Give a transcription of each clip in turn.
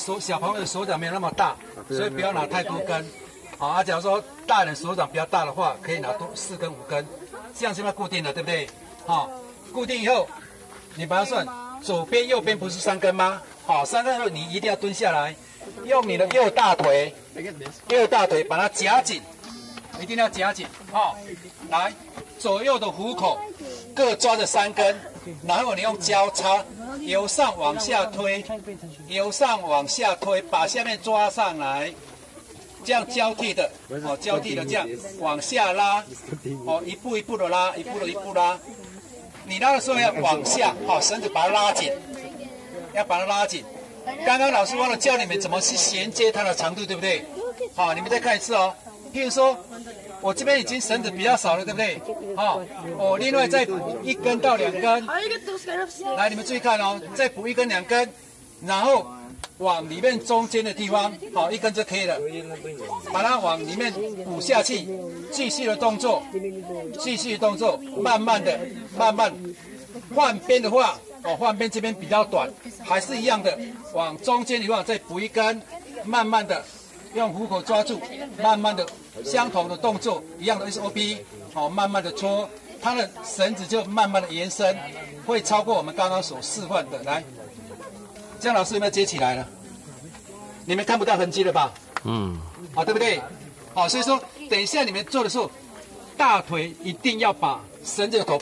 手小朋友的手掌没有那么大，所以不要拿太多根。好啊，假如说大人手掌比较大的话，可以拿多四根五根，这样是不是固定了，对不对？好，固定以后，你把它算，左边右边不是三根吗？好，三根后你一定要蹲下来，用你的右大腿，右大腿把它夹紧，一定要夹紧。好，来，左右的虎口各抓着三根，然后你用交叉由上往下推，由上往下推，把下面抓上来，这样交替的，哦，交替的这样往下拉，哦，一步一步的拉，一步的一步拉。你拉的时候要往下，好，绳子把它拉紧。要把它拉紧。刚刚老师忘了教你们怎么去衔接它的长度，对不对？好，你们再看一次哦。譬如说，我这边已经绳子比较少了，对不对？好，我另外再补一根到两根。来，你们注意看哦，再补一根两根，然后往里面中间的地方，好，一根就可以了。把它往里面补下去，继续的动作，继续动作，慢慢的，慢慢换边的话。哦，换边这边比较短，还是一样的，往中间的话再补一根，慢慢的用虎口抓住，慢慢的相同的动作，一样的 SOP，好，慢慢的搓，它的绳子就慢慢的延伸，会超过我们刚刚所示范的。来，这样老师有没有接起来了？你们看不到痕迹了吧？嗯，好，对不对？好，所以说等一下你们做的时候，大腿一定要把绳子的头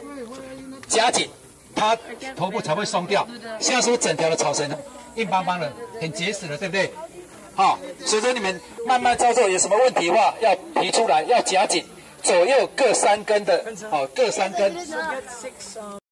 夹紧。它头部才会松掉，现在是不是整条的草绳呢硬邦邦的，很结实的，对不对？好，所以说你们慢慢操作，有什么问题的话要提出来，要夹紧，左右各三根的，好，各三根。